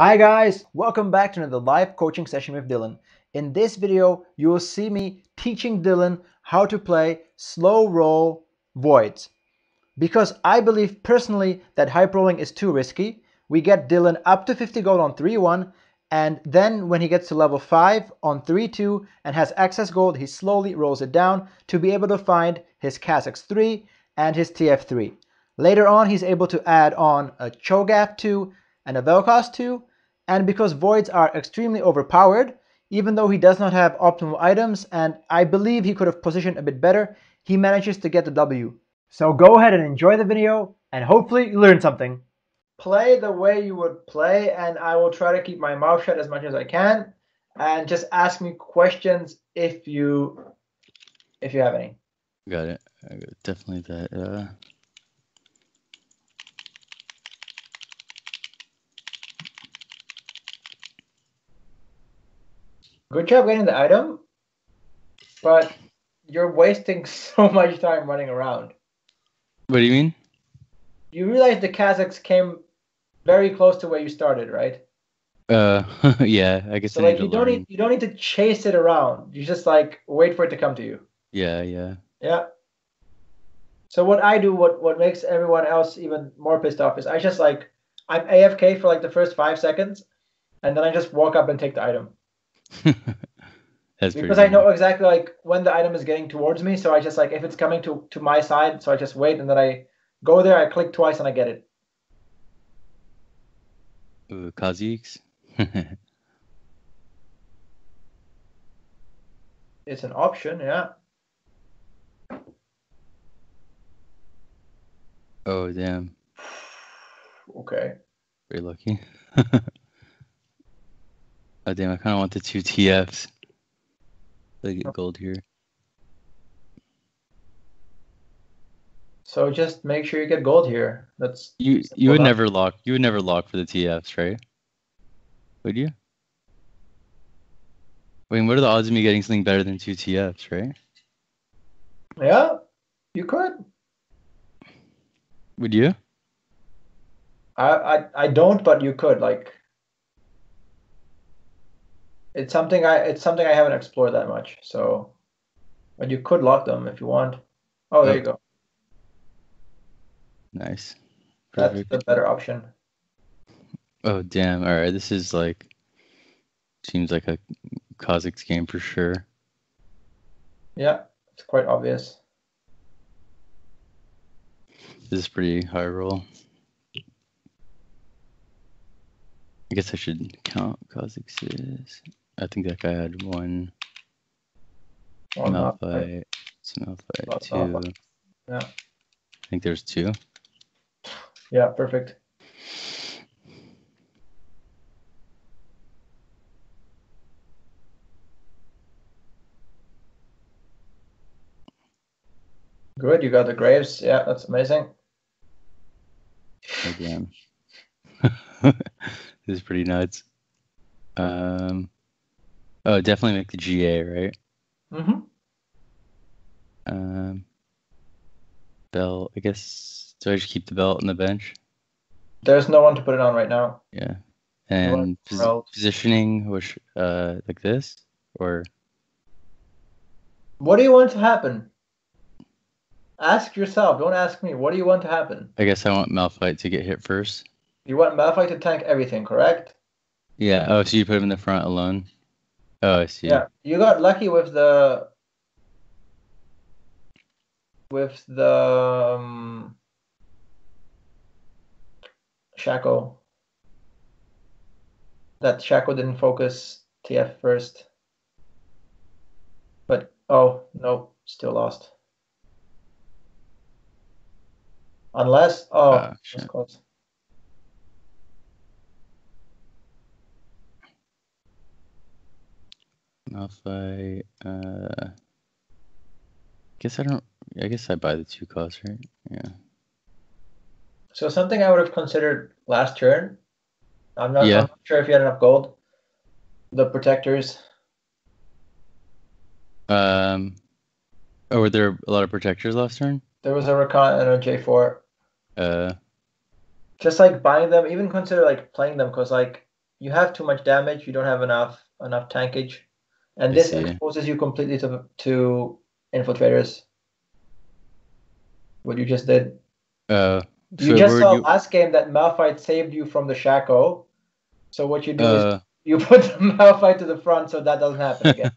Hi guys, welcome back to another live coaching session with Dylan. In this video, you will see me teaching Dylan how to play slow roll voids. Because I believe personally that hype rolling is too risky, we get Dylan up to 50 gold on 3-1 and then when he gets to level 5 on 3-2 and has excess gold, he slowly rolls it down to be able to find his Kha'Zix 3 and his TF3. Later on, he's able to add on a Cho'Gath 2 and a Vel'Koz 2, and because voids are extremely overpowered, even though he does not have optimal items, and I believe he could have positioned a bit better, he manages to get the W. So go ahead and enjoy the video, and hopefully you learn something. Play the way you would play, and I will try to keep my mouth shut as much as I can, and just ask me questions if you if you have any. Got it. I got definitely that. Uh, Good job getting the item, but you're wasting so much time running around. what do you mean? You realize the Kha'Zix came very close to where you started, right? Uh, yeah. I guess So I like you don't learn. need you don't need to chase it around. You just like wait for it to come to you. Yeah, yeah. Yeah. So what I do, what what makes everyone else even more pissed off is I just like I'm AFK for like the first five seconds, and then I just walk up and take the item That's because I funny. know exactly like when the item is getting towards me. So I just like if it's coming to to my side, so I just wait and then I go there. I click twice and I get it. Ooh, Kha'Zix. It's an option, yeah. oh, damn. Okay. Very lucky. oh, damn. I kind of want the two TFs. I get gold here. So just make sure you get gold here. That's You you would enough. never lock. You would never lock for the TFs, right? Would you? I mean, what are the odds of me getting something better than two TFs, right? yeah. You could. Would you? I, I I don't, but you could like. It's something I it's something I haven't explored that much. So, but you could lock them if you want. Oh, there you go. Nice. That's Perfect. the better option. Oh damn! All right, this is like seems like a Kha'Zix game for sure. Yeah, it's quite obvious. This is pretty high roll. I guess I should count Kha'Zix's. I think that guy had one Well, not- Malphite, Malphite Not two. Malphite. Yeah. I think there's two. Yeah, perfect. Good, you got the graves. Yeah, that's amazing. Oh damn. this is pretty nuts. Um. Oh, definitely make the GA right. Mm-hmm. Um. Belt. I guess. Do I just keep the belt on the bench? There's no one to put it on right now. Yeah. And pos- positioning was uh like this or What do you want to happen? Ask yourself. Don't ask me. What do you want to happen? I guess I want Malphite to get hit first. You want Malphite to tank everything, correct? Yeah. Oh, so you put him in the front alone. Oh, I see. Yeah. You got lucky with the with the um, Shaco. That Shaco didn't focus TF first. But oh no, still lost. Unless oh Ah, that's close. Malphite. Uh. Guess I don't. I guess I buy the two costs, right? Yeah. So something I would have considered last turn. I'm not, Yeah. I'm not sure if you had enough gold. The protectors. Um. Oh, were there a lot of protectors last turn? There was a Rakan and a J4. Uh. Just like buying them, even consider like playing them, because like you have too much damage. You don't have enough enough tankage, and this exposes you completely to to infiltrators. What you just did. Uh, You so just saw you, last game that Malphite saved you from the Shaco. So what you do is uh, you put the Malphite to the front so that doesn't happen again.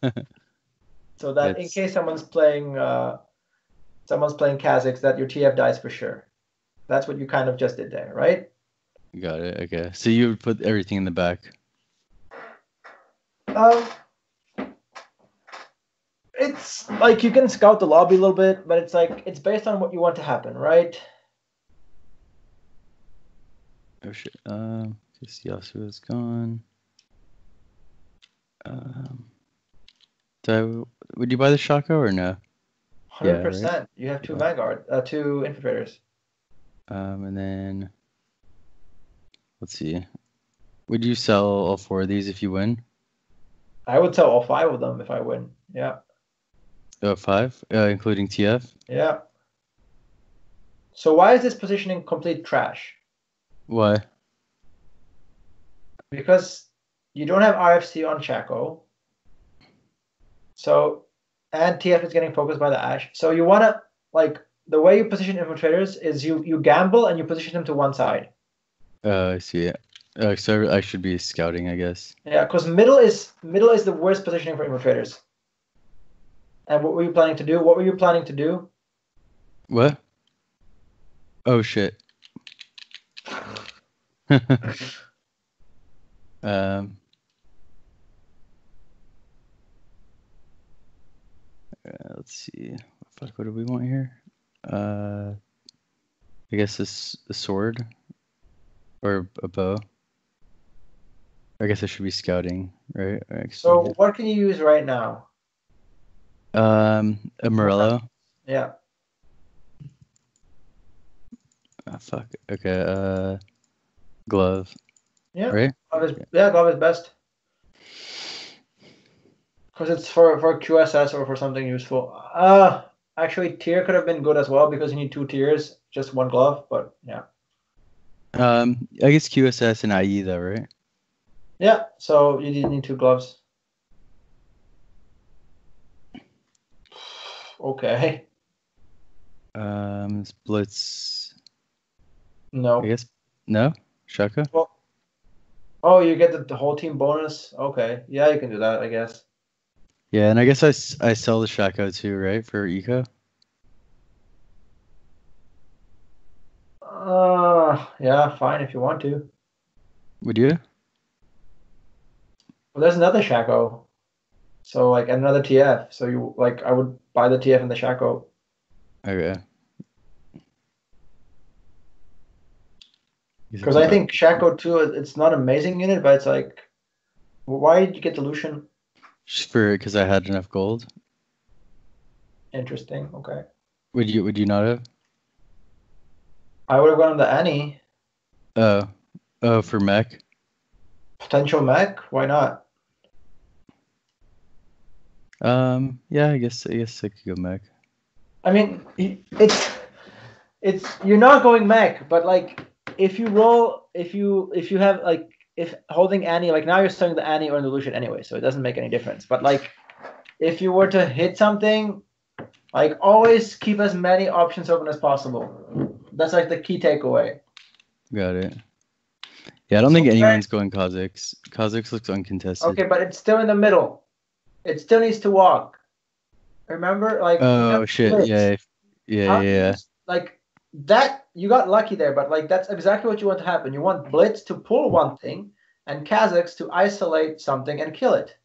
so that in case someone's playing uh, someone's playing Kha'Zix, that your TF dies for sure. That's what you kind of just did there, right? got it. Okay. So you would put everything in the back. Um, it's like you can scout the lobby a little bit, but it's like it's based on what you want to happen, right? Oh shit. Um, guess Yasuo is gone. Um, so would you buy the Shaco or no? Yeah, Hundred percent. You have two vanguard, uh, two infiltrators. Um, and then let's see. Would you sell all four of these if you win? I would sell all five of them if I win. Yeah, Oh, five, uh, including TF. yeah. So why is this positioning complete trash? Why? Because you don't have RFC on Shaco. So, and TF is getting focused by the Ash. So you want to like the way you position infiltrators is you you gamble and you position them to one side. Uh, I see. Uh, so I should be scouting, I guess. Yeah, because middle is middle is the worst positioning for infiltrators. And what were you planning to do? What were you planning to do? What? Oh shit. um. uh, let's see. Fuck, what do we want here? Uh, I guess this a sword or a bow. I guess I should be scouting, right? So what can you use right now? Um, a Morello. Yeah. Ah, fuck. Okay. Uh, glove. Yeah. Right. Glove is, yeah, glove is best. Because it's for, for QSS or for something useful. Uh actually tear could have been good as well because you need two tears, just one glove, but yeah. Um, I guess QSS and IE though, right? Yeah, so you need two gloves. Okay. Um, Blitz. No. I guess no. Shaco. Oh, you get the, the whole team bonus? Okay. Yeah, you can do that, I guess. Yeah, and I guess I, I sell the Shaco too, right? For eco. Uh yeah, fine if you want to. Would you? Well, there's another Shaco. So like another TF. So you like I would buy the TF and the Shaco. Oh, okay. Because I think Shaco too, it's not amazing unit, but it's like, why did you get the Lucian? Just for because I had enough gold. Interesting. Okay. Would you? Would you not have? I would have gone on the Annie. Oh, oh, for mech. Potential mech? Why not? Um, yeah, I guess I guess I could go mech. I mean, it's it's you're not going mech, but like if you roll, if you if you have like if holding Annie, like now you're starting the Annie or the Lucian anyway, so it doesn't make any difference. But like if you were to hit something, like always keep as many options open as possible. That's like the key takeaway. Got it. Yeah, I don't think Okay. anyone's going Kha'Zix. Kha'Zix looks uncontested. Okay, but it's still in the middle. It still needs to walk. Remember, like Oh shit! Yeah, yeah, How yeah. Like that, you got lucky there, but like that's exactly what you want to happen. You want Blitz to pull one thing, and Kha'Zix to isolate something and kill it.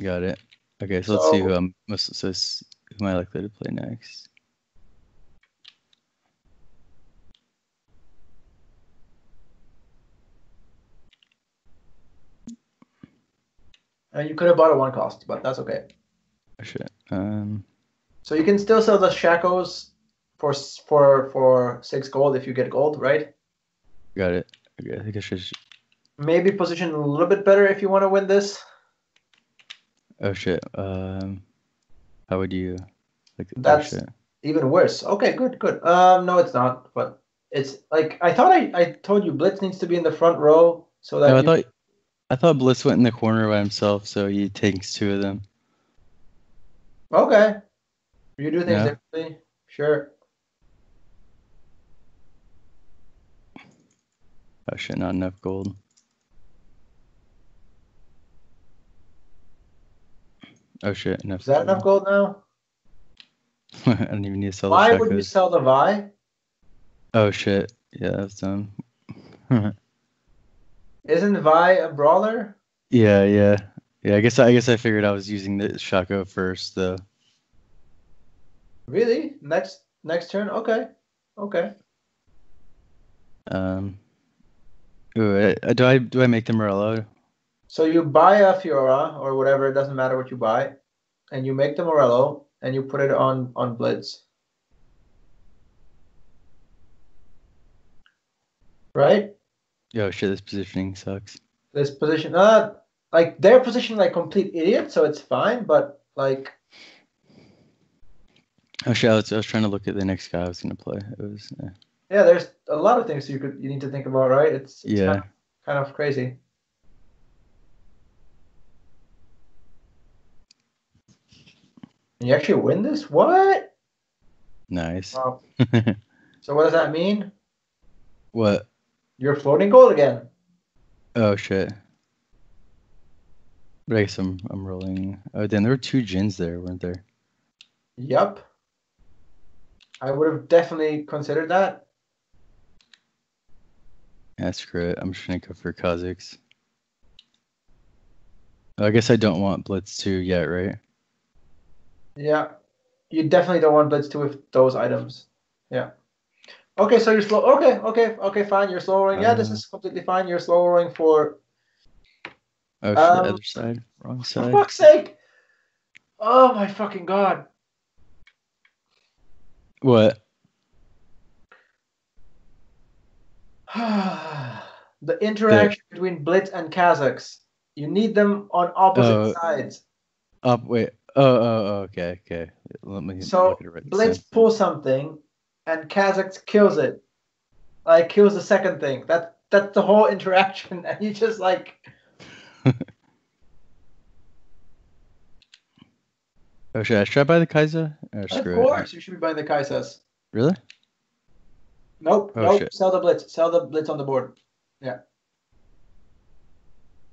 Got it. Okay, so, let's see who So- I'm so who am I likely to play next? Uh, you could have bought a one cost, but that's okay. Oh, shit. Um, So you can still sell the Shacos for for for six gold if you get gold, right? got it. Okay, I think I should. Maybe position a little bit better if you want to win this. Oh shit. Um, how would you? Like, oh, That's- shit. Even worse. Okay, good, good. Um, no, it's not, but it's like I thought I, I told you Blitz needs to be in the front row so that No, I you- thought. I thought Blitz went in the corner by himself, so he takes two of them. Okay. You do things Yeah. differently. Sure. Oh shit, not enough gold. Oh shit, enough. Is that enough gold now? I don't even need to sell Why would you sell the Vi? Oh shit, yeah, that's dumb. Isn't Vi a brawler? yeah, yeah, yeah. I guess I guess I figured I was using the Shaco first though. Really? Next next turn? Okay. Okay. Um. Ooh, do I do I make the Morello? So you buy a Fiora or whatever, it doesn't matter what you buy, and you make the Morello and you put it on on Blitz. Right? Oh shit, this positioning sucks. This position uh like they're positioned like complete idiots, so it's fine, but like Oh shit, I was, I was trying to look at the next guy I was gonna play. It was uh, yeah, there's a lot of things you could you need to think about, right? It's, it's yeah. kind, of, kind of crazy. And you actually win this? What? Nice. Wow. So what does that mean? what? You're floating gold again. Oh shit. But I guess I'm I'm rolling. Oh then there were two gins there, weren't there? Yup. I would have definitely considered that. Yeah, screw it. I'm just gonna go for. Oh, I guess I don't want Blitz 2 yet, right? Yeah. You definitely don't want Blitz 2 with those items. Yeah. Okay, so you're slow. Okay, okay, okay, fine. You're slow rolling. Yeah, this Uh, is completely fine. You're slow rolling for. Oh Um, other side. Wrong side. For fuck's sake! Oh my fucking god. What? the interaction between Blitz and Kha'Zix. You need them on opposite Oh. sides. Up wait. Oh, oh, oh, okay, okay. Let me So, look at it right Blitz pulls something, and Kha'Zix kills it. Like kills the second thing. That that's the whole interaction, and you just like Oh shit, I should I buy the Kai'Sa? Oh, of screw course you should be buying the Kai'Sas. Really? Nope, Oh, nope. shit. Sell the Blitz. Sell the Blitz on the board. Yeah.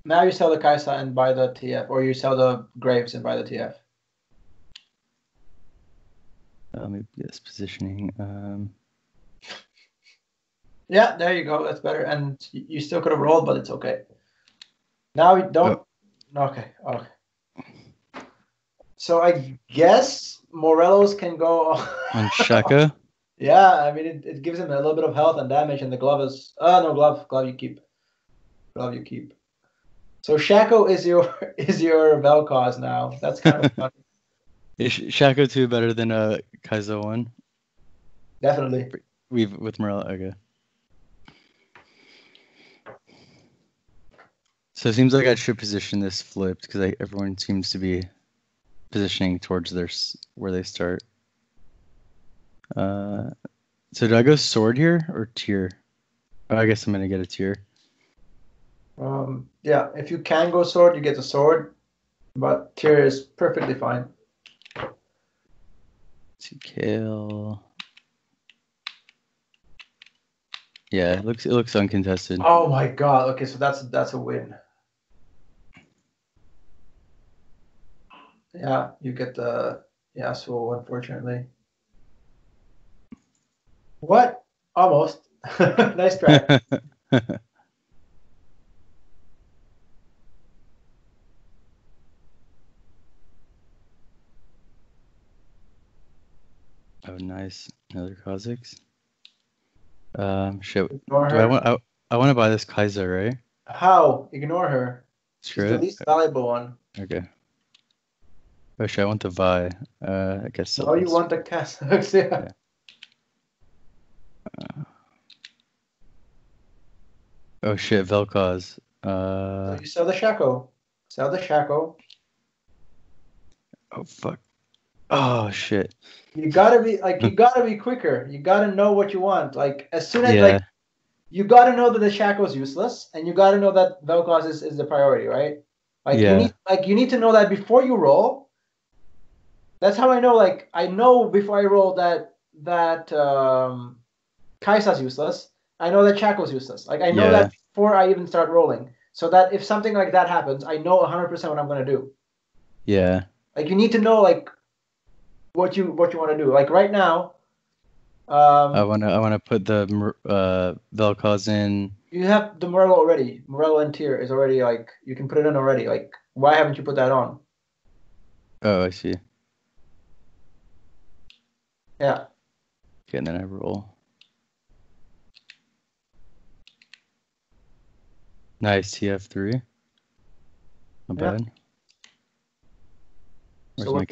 Now you sell the Kai'Sa and buy the TF, or you sell the Graves and buy the TF. Let me get this positioning. Um Yeah, there you go. That's better. And you still could have rolled, but it's okay. Now you don't. Okay, okay. So I guess Morello's can go. on Shaco. yeah, I mean it, it gives him a little bit of health and damage, and the glove is. Oh no, glove, glove you keep. Glove you keep. So Shaco is your is your Vel'Koz now. That's kind of funny. Is Sh- Shaco 2 better than uh Kai'Sa 1? Definitely. We've with Morello. Okay. So it seems like I should position this flipped because everyone seems to be positioning towards their where they start. Uh, so do I go sword here or tear? Oh, I guess I'm gonna get a tear. Um, yeah, if you can go sword, you get the sword, but tear is perfectly fine. To kill. Yeah, it looks it looks uncontested. Oh my god. Okay, so that's that's a win. Yeah, you get the Yasuo, unfortunately. What? Almost. nice try. oh, nice. Another Kha'Zix. Um, shit. Ignore Do I want? I, I want to buy this Kai'Sa, right? How? Ignore her. She's Screw the it. least valuable one. Okay. Oh shit, I want the Vi. Uh, I guess. So Oh, you want the Kha'Zix? Yeah. Oh shit, Vel'Koz. So Uh, you sell the Shaco. Sell the Shaco. oh fuck. Oh shit. You gotta be like you gotta be quicker. You gotta know what you want. Like as soon as Yeah. like you got to know that the Shaco is useless, and you got to know that Vel'Koz is, is the priority, right? Like Yeah. you need like you need to know that before you roll. That's how I know. Like I know before I roll that that um, Kai'Sa's useless. I know that Shaco's useless. Like I know Yeah. that before I even start rolling, so that if something like that happens, I know 100% what I'm gonna do. Yeah. Like you need to know like what you what you want to do. Like right now, um, I wanna I wanna put the uh Vel'Koz in. you have the Morello already. Morello and tear is already like you can put it in already. Like why haven't you put that on? Oh, I see. Yeah. Okay, and then I roll. Nice TF3. Not Yeah. bad. Where's So my what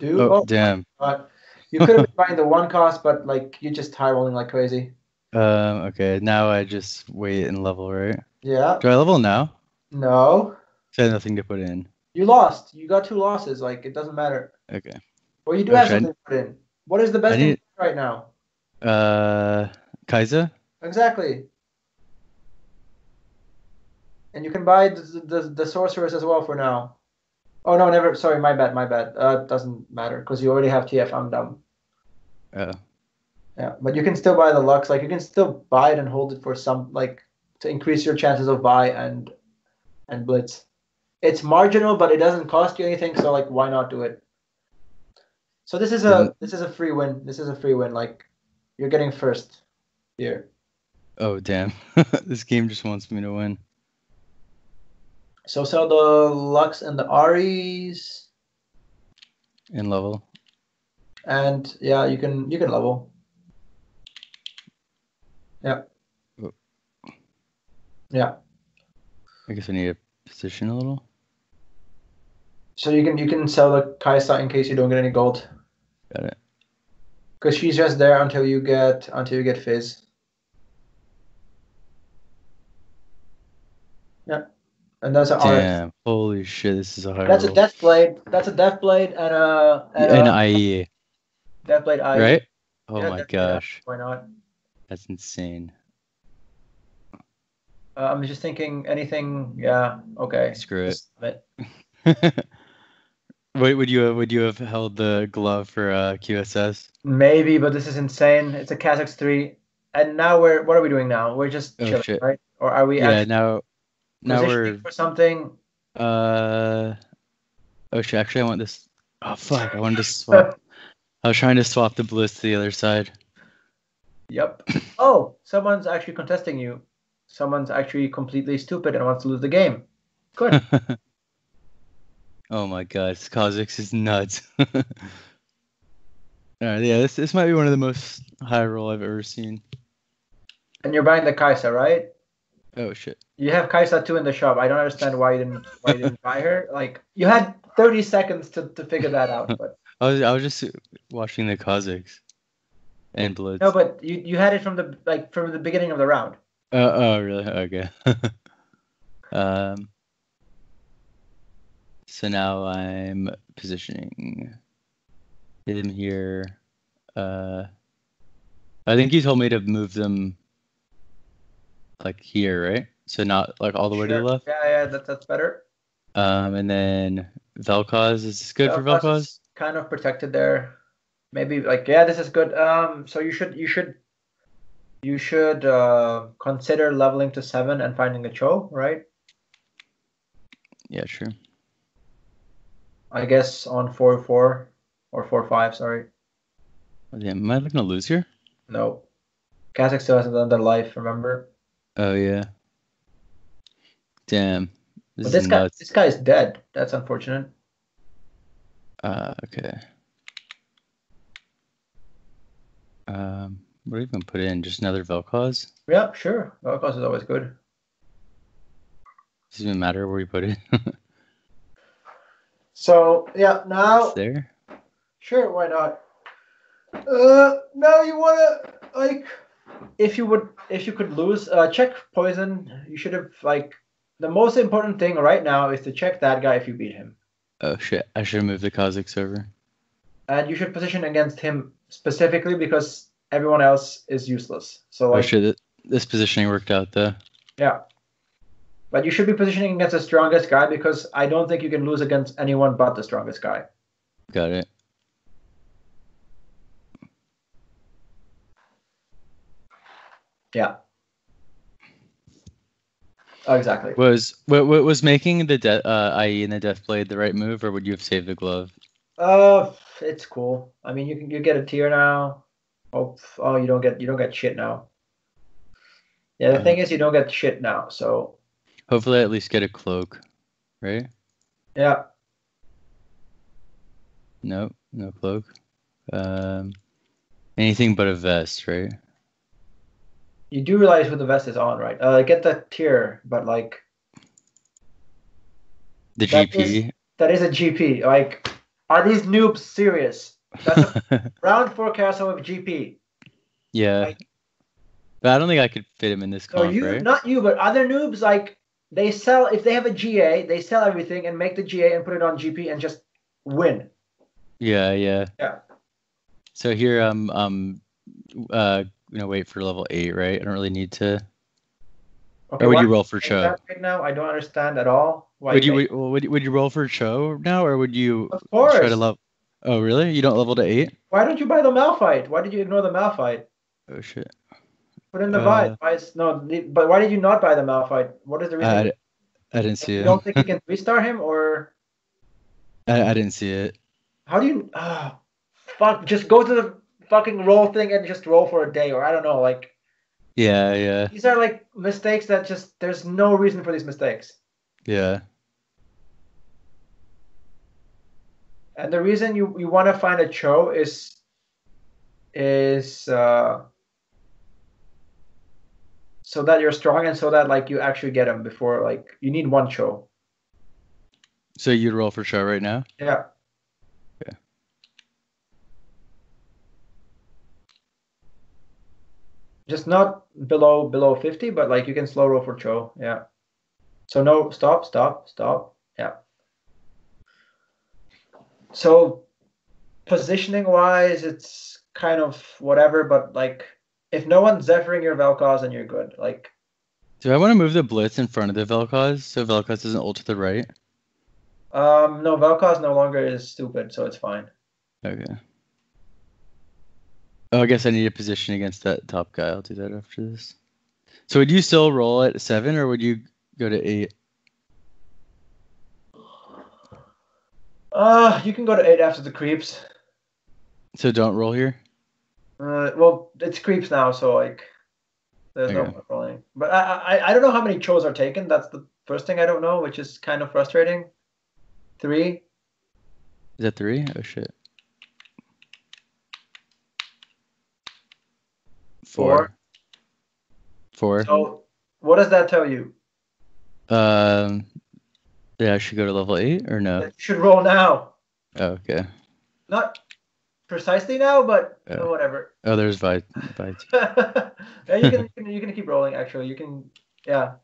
do- Oh, oh, damn. God. you could have been buying the one cost, but like you just high rolling like crazy. Um, okay, now I just wait and level, right? Yeah. Do I level now? No. So I have nothing to put in. You lost. You got two losses. Like it doesn't matter. Okay. Well, you do have something to put in. What is the best need- right now? Uh, Kai'Sa? Exactly. And you can buy the, the the sorceress as well for now. Oh no, never. Sorry, my bad, my bad. Uh, doesn't matter because you already have TF. I'm dumb. Oh, Yeah, but you can still buy the Lux. Like you can still buy it and hold it for some like to increase your chances of buy and and blitz. It's marginal, but it doesn't cost you anything. So like, why not do it? So this is a Mhm. this is a free win. This is a free win. Like you're getting first here. oh damn. This game just wants me to win. So sell the Lux and the Aries, In level. and yeah, you can you can level. Yeah. Oh. Yeah. I guess I need to position a little. So you can you can sell the Kai'Sa in case you don't get any gold. Got it. Because she's just there until you get until you get Fizz. Yeah. And that's a Damn. Holy shit, this is a high that's a. Death Blade. That's a Death Blade and a and, An a IE, Death Blade Eye. right? Oh Yeah, my Death Blade Eye. gosh. Why not? That's insane. Uh, I'm just thinking anything. Yeah. Okay. Screw it. It. Wait, would you would you have held the glove for uh, QSS? Maybe, but this is insane. It's a Kha'Zix three, and now we're what are we doing now? We're just Oh, chilling, shit. right? Or are we Yeah, actually now now we're for something? uh oh shit, actually I want this oh fuck, I wanted to swap I was trying to swap the Blitz to the other side. Yep. Oh, someone's actually contesting you. Someone's actually completely stupid and wants to lose the game. Good. oh my god, this Kha'Zix is nuts. Alright, yeah, this this might be one of the most high roll I've ever seen. and you're buying the Kai'Sa, right? Oh shit. You have Kai'Sa two in the shop. I don't understand why you didn't why you didn't buy her. Like you had 30 seconds to, to figure that out, but I was I was just watching the Kha'Zix and Blitz. no, but you you had it from the like from the beginning of the round. Uh, oh, really? Okay. um. So now I'm positioning him here. Uh, I think you told me to move them like here, right? So not like all the way to the left. Yeah, yeah, that, that's better. Um, and then Vel'Koz is this good for Vel'Koz Kind of protected there. Maybe like yeah, this is good. Um, so you should you should you should uh, consider leveling to seven and finding a Cho, right? Yeah, sure. I guess on four four or four five. Sorry, damn, am I gonna lose here? no. Kha'Zix still has another life. Remember? Oh yeah. Damn. This But this guy nuts. this guy is dead. That's unfortunate. Uh, okay. Um, what do you even put in? Just another Vel'Koz? Yeah, sure. Vel'Koz is always good. Does it even matter where you put it? So yeah, now it's there. Sure, why not? Uh, now you wanna like, if you would, if you could lose, uh, check poison. You should have like, the most important thing right now is to check that guy if you beat him, Oh shit! I should have moved the Kazakh server. and you should position against him specifically because everyone else is useless. So Oh like, shit! This positioning worked out though. Yeah. But you should be positioning against the strongest guy because I don't think you can lose against anyone but the strongest guy. Got it. Yeah. Oh, exactly. Was was making the de- uh, IE and the Death Blade the right move, or would you have saved the glove? Uh, it's cool. I mean, you can you get a tear now. Oh, oh, you don't get you don't get shit now. Yeah, the Uh. thing is, you don't get shit now. So Hopefully, I at least get a cloak, right? yeah, No, no cloak. Um, anything but a vest, right? You do realize who the vest is on, right? Uh, get the tear, but like The That GP. that is a GP. Like, are these noobs serious? That's a round four castle with GP. yeah, like- but I don't think I could fit him in this comp, you, right? not you, but other noobs, like they sell if they have a GA, they sell everything and make the GA and put it on GP and just win. Yeah, yeah. Yeah. So here I'm um uh gonna wait for level eight, right? I don't really need to. Okay, Or would you roll for Cho? Right now, I don't understand at all. Why Would you would, would you would you roll for Cho now, or would you Of course. try to level? Oh, really? You don't level to eight? Why don't you buy the Malphite? Why did you ignore the Malphite? Oh shit! Put in the Uh, buy. No, but why did you not buy the Malphite? What is the reason? I, I, didn't see you it. don't think you can restart him, or I, I didn't see it. how do you? Ah, fuck! Just go to the fucking roll thing and just roll for a day, or I don't know. Like Yeah, yeah, these are like mistakes that just there's no reason for these mistakes. yeah. And the reason you, you want to find a cho is is uh, so that you're strong and so that like you actually get them before like you need one cho. So you'd roll for Cho right now? Yeah. Just not below below 50, but like you can slow roll for cho. Yeah. So no stop, stop, stop. Yeah. So positioning wise, it's kind of whatever, but like if no one's zephyring your Vel'Koz, then you're good. Like Do I want to move the blitz in front of the Vel'Koz so Vel'Koz doesn't ult to the right? um no Vel'Koz no longer is stupid, so it's fine. Okay. Oh, I guess I need a position against that top guy. I'll do that after this. So would you still roll at seven, or would you go to eight? Uh you can go to eight after the creeps. So don't roll here. Uh, well, it's creeps now, so like, there's no Okay. more rolling. But I, I, I don't know how many chos are taken. That's the first thing I don't know, which is kind of frustrating. Three. Is that three? Oh shit. Four. Four. So, what does that tell you? Um. Yeah, I should go to level eight or no? You should roll now. Oh, okay. Not precisely now, but Yeah. whatever. Oh, there's Vi. Vi. yeah, you can, you can you can keep rolling. Actually, you can yeah.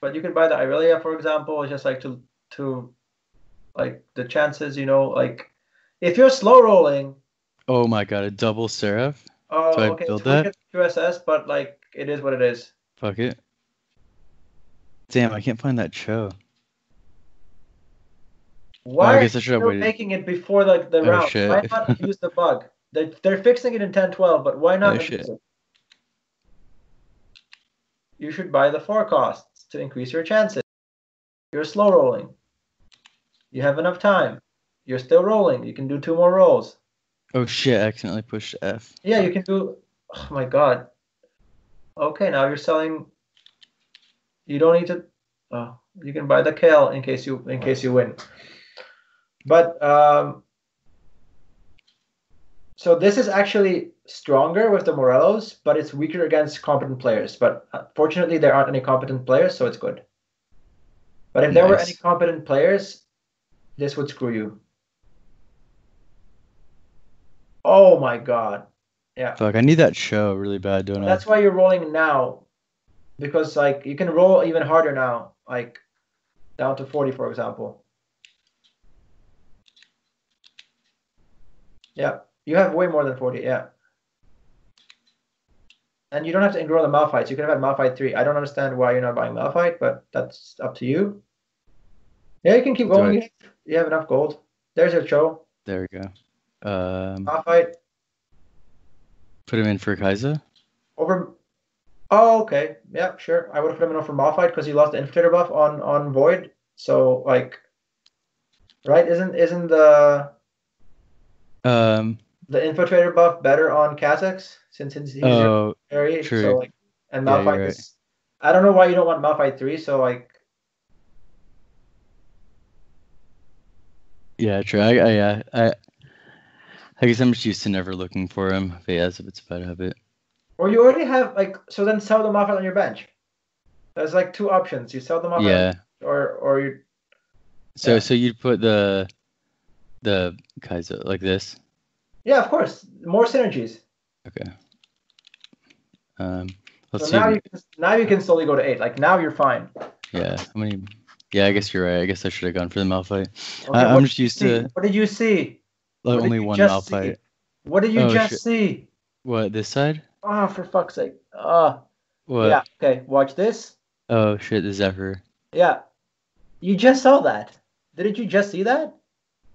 But you can buy the Irelia, for example, just like to to like the chances, you know, like if you're slow rolling. Oh my god, a double seraph. Oh, I okay. build it's weak at QSS, but like it is what it is. Fuck it. Damn, I can't find that Cho. Why guess I should have are you waited. making it before the, the Oh, round? shit. Why not use the bug? They're, they're fixing it in 1012, but why not Oh, use shit. it? You should buy the forecasts to increase your chances. You're slow rolling. You have enough time. You're still rolling. You can do two more rolls. Oh shit, I accidentally pushed F. Yeah, you can do. Oh my god. Okay, now you're selling. You don't need to. Oh, you can buy the Kayle in case you in case you win. But um. So this is actually stronger with the Morellos, but it's weaker against competent players. But uh, fortunately, there aren't any competent players, so it's good. But if there were any competent players, this would screw you. Oh my god. Yeah. Fuck, I need that Cho really bad, don't I? That's why you're rolling now, because like you can roll even harder now, like down to 40, for example. Yeah, you have way more than 40. Yeah. And you don't have to enroll the Malphites. You could have had Malphite 3. I don't understand why you're not buying Malphite, but that's up to you. Yeah, you can keep going. I- You have- enough gold. There's your Cho. There we go. Um, Malphite put him in for Kai'Sa. over. Oh, okay. Yeah, sure. I would have put him in over Malphite because he lost the Infiltrator buff on on Void. So like, right? Isn't isn't the Um, the Infiltrator buff better on Kha'Zix since he's, oh, carry? true. So like, and Yeah, you're right. I don't know why you don't want Malphite three. So like, yeah, true. I, I, yeah, I, I guess I'm just used to never looking for him. But yeah, so it's a bad habit. or you already have like. So then sell the Malphite on your bench. There's like two options. You sell the Malphite, Yeah. or or you. So, Yeah. so you'd put the, the Kai'Sa like this. Yeah, of course. More synergies. Okay. Um, let's So see. now you can now you can slowly go to eight. Like now you're fine. Yeah, how many? Yeah, I guess you're right. I guess I should have gone for the Malphite. Okay, I, I'm just used see? to What did you see? What only one just see? Malphite. What did you Oh, just shit. see? What this side? Oh, for fuck's sake. Ah, What? yeah. Okay, watch this. Oh shit, the Zephyr. Yeah, you just saw that. Didn't you just see that?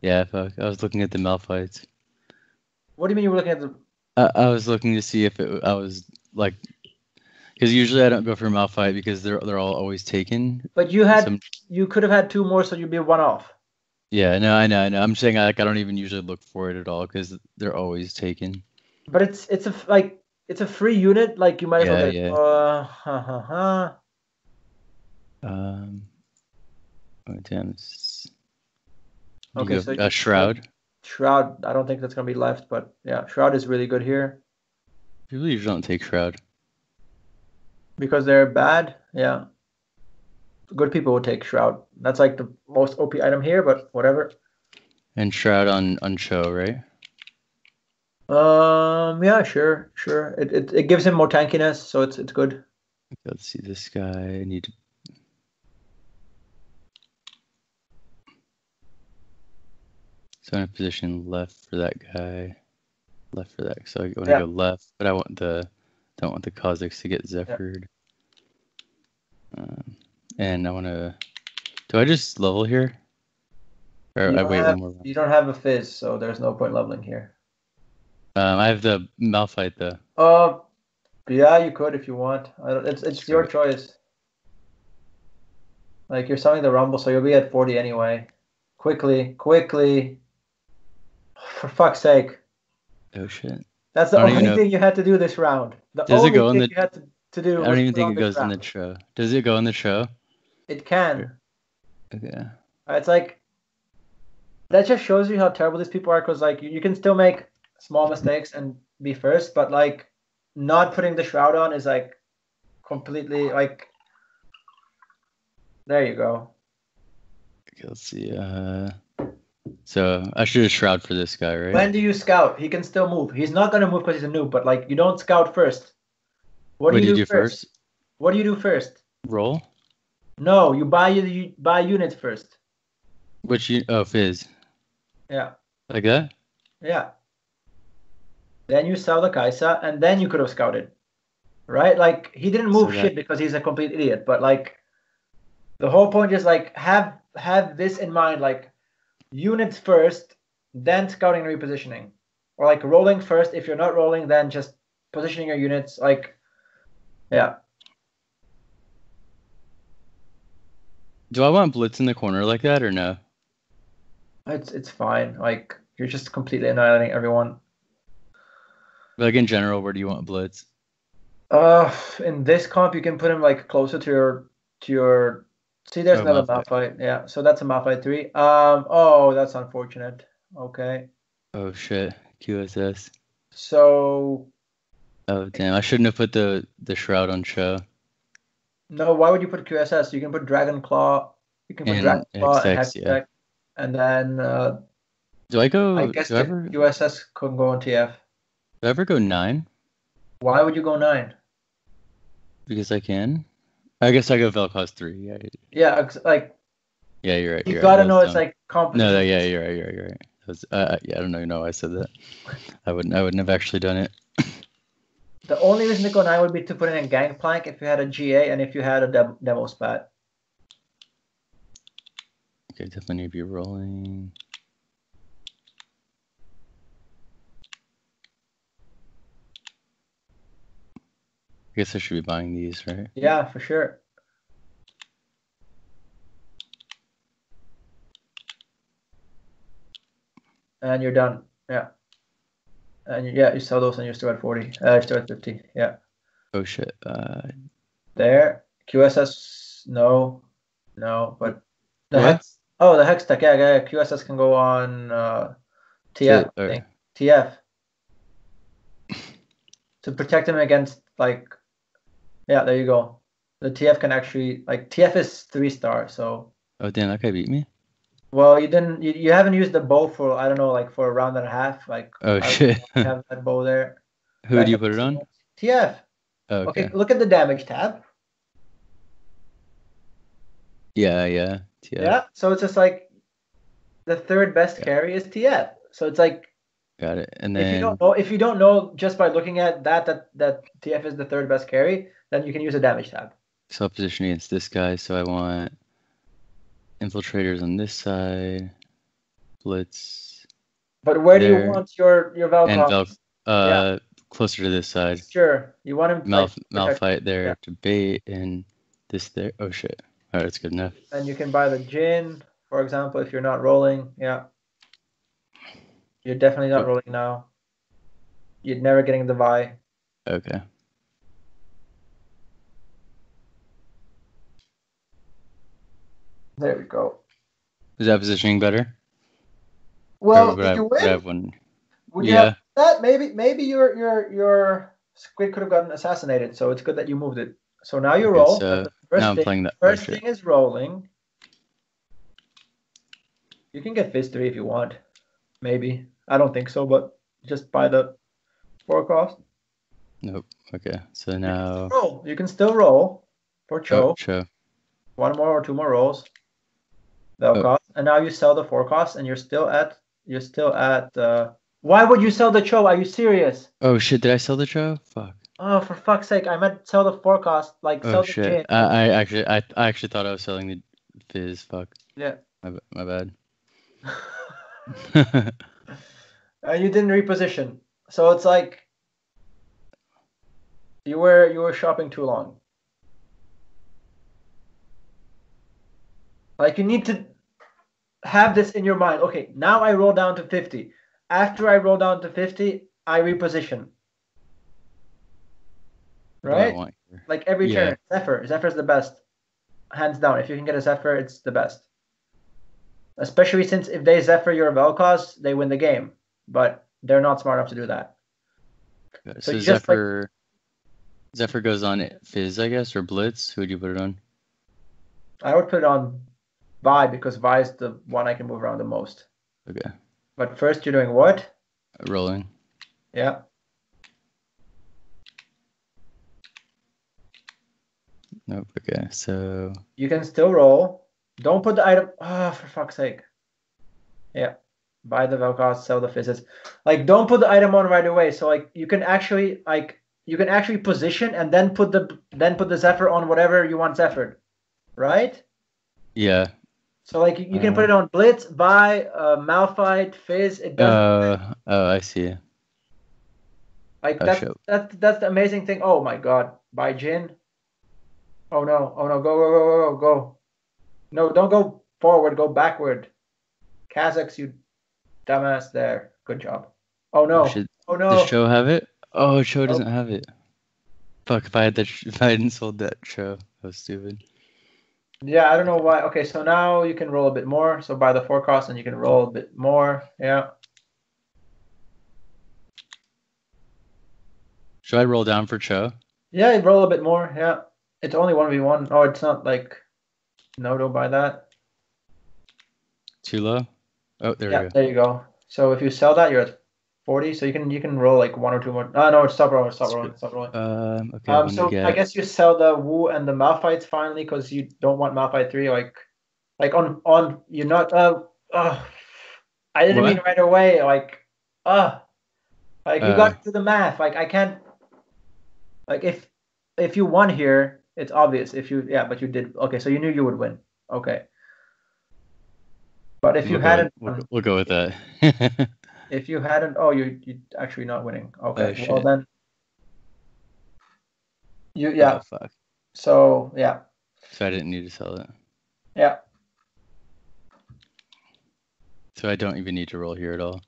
Yeah, fuck. I was looking at the Malphites. What do you mean you were looking at the? I, I was looking to see if it. I was like, because usually I don't go for Malphite because they're they're all always taken. But you had Some- you could have had two more, so you'd be one off. Yeah, no, I know, I know. I'm saying like I don't even usually look for it at all because they're always taken. But it's it's a like it's a free unit. Like you might as well Yeah, get. it. yeah. Uh, ha, ha, ha. Um. Oh damn. Okay, so you- Shroud. Shroud. I don't think that's gonna be left, but yeah, Shroud is really good here People usually don't take Shroud. because they're bad. Yeah. Good people would take Shroud. That's like the most OP item here, but whatever. And Shroud on on Cho, right? Um. Yeah. Sure. Sure. It, it it gives him more tankiness, so it's it's good. Let's see this guy. I need to. So in a position left for that guy, left for that. So I want to Yeah. go left, but I want the don't want the Kha'Zix to get Zephyred. And I want to. Do I just level here? Or You I don't wait have- one more round. You don't have a fizz, so there's no point leveling here. Um, I have the Malphite though. Uh, yeah, you could if you want. I don't, it's it's your choice. Like you're selling the rumble, so you'll be at 40 anyway. Quickly, quickly. For fuck's sake. Oh shit! That's the only thing you had to do this round. The Does it only go in the- you had to, to do. I don't even think it goes in the Cho. Does it go in the Cho? It can. Yeah. It's like that just shows you how terrible these people are. Because like you, you can still make small mistakes and be first, but like not putting the shroud on is like completely like. There you go. Okay, let's see. Uh, so I should have shroud for this guy, right? When do you scout? He can still move. He's not gonna move because he's a noob. But like you don't scout first. What What do you do do, first? What do you do first? Roll. No, you buy you, buy units first. Which you? Oh, fizz. Yeah, Like that? yeah. Then you sell the Kai'Sa, and then you could have scouted, right? Like he didn't move So that- shit because he's a complete idiot. But like, the whole point is like have have this in mind, like units first, then scouting and repositioning, or like rolling first. If you're not rolling, then just positioning your units. Like, yeah. Do I want blitz in the corner like that or no? It's it's fine. Like you're just completely annihilating everyone. Like in general, where do you want blitz? Uh, in this comp, you can put him like closer to your to your. See, there's Oh, another Malphite. Malphite. Yeah, so that's a Malphite three. Um. Oh, that's unfortunate. Okay. Oh shit, QSS. So Oh damn, I shouldn't have put the the shroud on Cho. No, why would you put QSS? You can put Dragon Claw. You can put And Dragon Claw and Hextech, yeah. And then uh, Do I go? I guess ever, QSS couldn't go on TF. Do I ever go nine? Why would you go nine? Because I can. I guess I go Vel'Koz three. Yeah, Yeah, like yeah, you're right. you gotta right. know it's dumb. like competition. No, no, yeah, you're right. You're right. You're right. Was, uh, yeah, I don't know. You know I said that. I wouldn't. I wouldn't have actually done it. The only reason to go nine would be to put in a gangplank if you had a GA and if you had a dem- demo spat. Okay, definitely need to be rolling. I guess I should be buying these, right? Yeah, for sure. And you're done. Yeah. And yeah, you sell those and you're still at 40. Uh, you're still at 50. Yeah. Oh shit. Uh, There. QSS, no. No, but the What? hex. Oh, the hex tech. Yeah, yeah. yeah. QSS can go on uh, TF. I or- think. TF. to protect him against, like, yeah, there you go. The TF can actually, like, TF is three star, so. oh damn, that guy beat me. Well, you didn't. You, you haven't used the bow for I don't know, like for a round and a half. Like Oh I shit. have that bow there. Who would you put it on? TF. Oh, Okay. okay. look at the damage tab. Yeah, yeah. Yeah. Yeah. So it's just like the third best Yeah. carry is TF. So it's like Got it. And then if you don't know if you don't know just by looking at that that that TF is the third best carry, then you can use a damage tab. self position against this guy, so I want infiltrators on this side. Blitz But where do you want your your Vel'Koz? and Vel uh closer to this side. Sure. You want him to Mal like, Malphite there yeah. to bait and this there. Oh shit. Alright, that's good enough. and you can buy the gin, for example, if you're not rolling. Yeah. You're definitely not rolling now. You're never getting the Vi. Okay. There we go. Is that positioning better? Well, Or would if I, you win, have one? would you Yeah. have that? Maybe, maybe your your your squid could have gotten assassinated. So it's good that you moved it. So now you roll. The first now I'm thing, playing that. oh, first thing is rolling. You can get Fizz 3 if you want. Maybe. I don't think so, but just by the forecast. Nope. Okay. So now Roll. You can still roll for oh, Cho. oh, Cho. One more or two more rolls. They'll Oh. cost. And now you sell the forecast and you're still at you're still at uh why would you sell the Cho? Are you serious? Oh shit, did I sell the Cho? Fuck. Oh for fuck's sake, I meant sell the forecast, like sell Oh the shit. I, I actually I, I actually thought I was selling the fizz. Fuck. Yeah. My, my bad. and you didn't reposition. So it's like you were you were shopping too long. Like you need to have this in your mind. Okay, now I roll down to 50. After I roll down to 50, I reposition. What do oh, I Right? Like every Yeah. turn. Zephyr. Zephyr's the best. Hands down. If you can get a Zephyr, it's the best. Especially since if they Zephyr your Vel'Koz, they win the game. But they're not smart enough to do that. Okay, So So, just, like- Zephyr Zephyr goes on fizz, I guess, or blitz. Who would you put it on? I would put it on Vi because Vi is the one I can move around the most. Okay. But first, you're doing what? Rolling. Yeah. Nope. Okay. So You can still roll. Don't put the item. Oh, for fuck's sake. Yeah. Buy the Vel'Koz, sell the fizzes. Like, don't put the item on right away. So, like, you can actually, like, you can actually position and then put the then put the Zephyr on whatever you want Zephyr, right? yeah. So, like, you, you can Uh. put it on Blitz, Buy, uh, Malphite, Fizz. It doesn't. Uh oh, I see. Like Oh, that's shit. that's that's the amazing thing. Oh my god, buy Jhin. Oh no, oh no, go go go go go. No, don't go forward, go backward. Kha'Zix, you dumbass there. Good job. Oh no. Should Oh does no. Cho have it? Oh, Cho doesn't have it. Fuck! If I had that, if I hadn't sold that Cho, that was stupid. Yeah, I don't know why. Okay, so now you can roll a bit more. So buy the forecast and you can roll a bit more. Yeah. Should I roll down for Cho? Yeah, roll a bit more. Yeah. It's only 1v1. Oh, it's not like no, don't buy that. Too low? Oh, there yeah, we go. there you go. So if you sell that, you're at 40. So you can you can roll like one or two more. Oh no, stop rolling, stop rolling, stop rolling. Um, okay. Um, so get, I guess you sell the Wu and the Malphites finally because you don't want Malphite three. Like, like on on you're not. Uh, uh I didn't mean right away. Like, uh, like you Uh. got to the math. Like I can't. Like if if you won here, it's obvious. If you yeah, but you did okay, so you knew you would win. Okay. But if you we'll hadn't, go, we'll, we'll go with that. if you hadn't, oh, you you actually not winning. Okay, Oh, well then, you yeah. Oh, fuck. So yeah, So I didn't need to sell it. yeah. So I don't even need to roll here at all.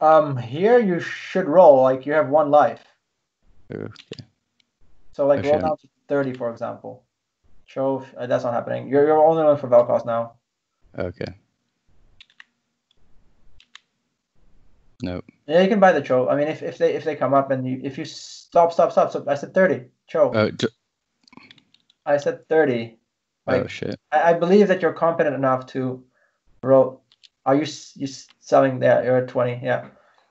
Um, here you should roll like you have one life. Okay. So like I roll down to thirty, for example. Cho uh, that's not happening. You're you're only one for Vel'Koz now. Okay. Nope. Yeah, you can buy the Cho. I mean, if, if they if they come up and you if you stop stop stop. So I said thirty. Cho. Oh, d- I said thirty. Oh, like oh shit. I, I believe that you're competent enough to roll. Are you you selling there? You're at twenty. Yeah.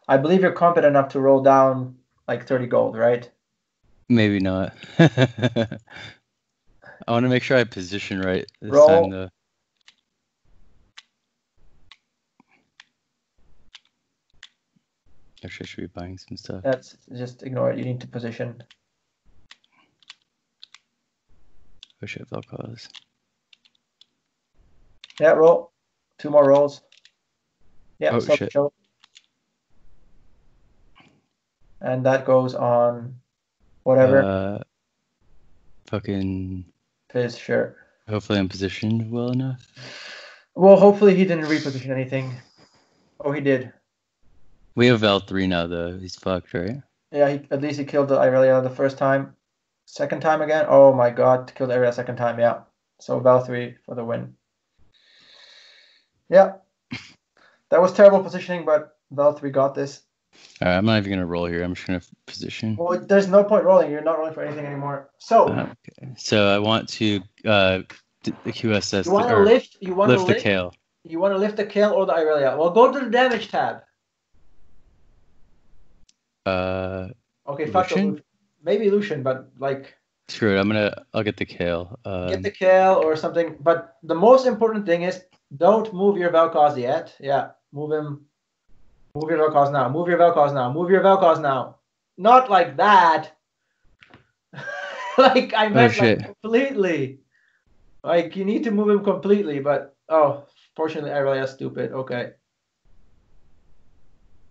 I believe you're competent enough to roll down like thirty gold, right? Maybe not. I want to make sure I position right this Roll. time. Though. Actually, I should be buying some stuff. That's just ignore it. You need to position. Oh shit, Vel'Koz. Yeah, roll. Two more rolls. Yeah, Oh, stop shit. Cho. And that goes on whatever. Uh, fucking. Fizz, sure. Hopefully, I'm positioned well enough. Well, hopefully he didn't reposition anything. Oh, he did. We have Val three now though. He's fucked, right? Yeah, he, at least he killed the Irelia the first time. Second time again? Oh my god, killed Irelia second time, yeah. So Val 3 for the win. Yeah. That was terrible positioning, but Val 3 got this. All right, I'm not even gonna roll here. I'm just gonna position. Well, there's no point rolling. You're not rolling for anything anymore. So, Uh, okay. So I want to uh the QSS you want to lift, you want to lift the lift, Kayle. you want to lift the Kayle or the Irelia. Well, go to the damage tab. Uh, Okay, fuck Lucian? Maybe Lucian, but like screw it. I'm gonna. I'll get the Kayle. Um, get the Kayle or something. But the most important thing is don't move your Vel'Koz yet. Yeah, move him. Move your Vel'Koz now. Move your Vel'Koz now. Move your Vel'Koz now. Not like that. like I meant shit. like completely. Like you need to move him completely, but oh, fortunately I really stupid. Okay.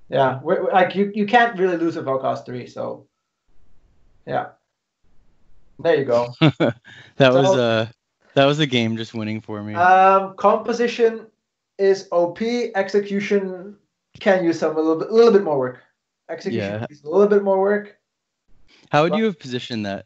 Yeah, we're, like you, you can't really lose a Vel'Koz three, so yeah. There you go. that was So- uh that was the game just winning for me. Um, composition is OP. Execution can use some a little bit, a little bit more work. Execution Yeah. needs a little bit more work. How would you have positioned that